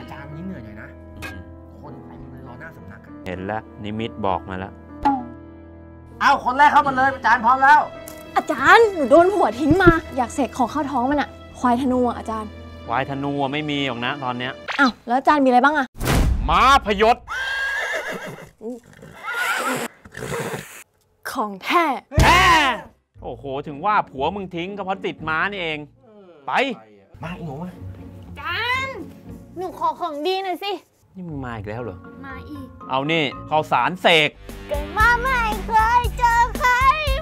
อาจารย์วันนี้เหนื่อยหน่อยนะ คนเต็มเลยรอหน้าสำนักอะเห็นแล้วนิมิตบอกมาแล้ว เอาคนแรกเข้ามาเลยอาจารย์พร้อมแล้ว อาจารย์หนูโดนผัวทิ้งมา อยากเสกของเข้าท้องมันอะควายธนูอะอาจารย์ควายธนูอะไม่มีหรอกนะตอนเนี้ยอ้าวแล้วอาจารย์มีอะไรบ้างอะม้าพยศ ของแท้แอ่โอ้โห ถึงว่าผัวมึงทิ้งก็เพราะติดม้านี่เอง ไป มาอีหนูมาอาจารย์ หนูขอของดีหน่อยสิ นี่มึงมาอีกแล้วเหรอ มาอีก เอานี่ข้าวสารเสกเกิดมาไม่เคยเจอใคร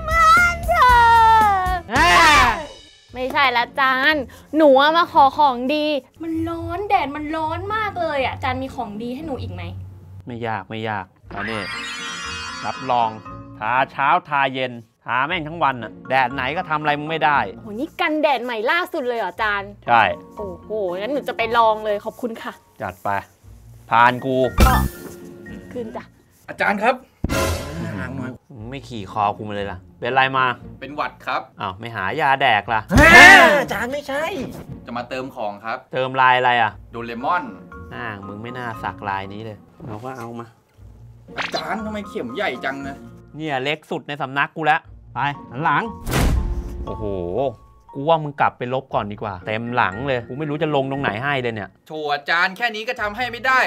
เหมือนเธอแอ่ไม่ใช่ละอาจารย์หนูอะมาขอของดี มันร้อนแดดมันร้อนมากเลยอะอาจารย์มีของดีให้หนูอีกไหม ไม่ยากไม่ยากเอานี่รับรองทาเช้าทาเย็น ทาแม่งทั้งวันอะแดดไหนก็ทำอะไรมึงไม่ได้โอ้โหนี่กันแดดใหม่ล่าสุดเลยเหรออาจารย์ ใช่ โอ้โห งั้นหนูจะไปลองเลยขอบคุณค่ะ จัดไป ผ่านกูคืนจ้ะ อาจารย์ครับห่างหน่อยมึงไม่ขี่คอกูมาเลยล่ะ เป็นไรมาเป็นหวัดครับ อ้าวไม่หายาแดกล่ะเฮ้ยอาจารย์ไม่ใช่ จะมาเติมของครับเติมลายอะไรอะโดเรมอน อ่ามึงไม่น่าสักลายนี้เลยเราก็เอามา อาจารย์ทำไมเข็มใหญ่จังนะเนี่ยเล็กสุดในสำนักกูแล้ว ไปหันหลัง โอ้โห กูว่ามึงกลับไปลบก่อนดีกว่า เต็มหลังเลย กูไม่รู้จะลงตรงไหนให้เลยเนี่ย โถอาจารย์แค่นี้ก็ทำให้ไม่ได้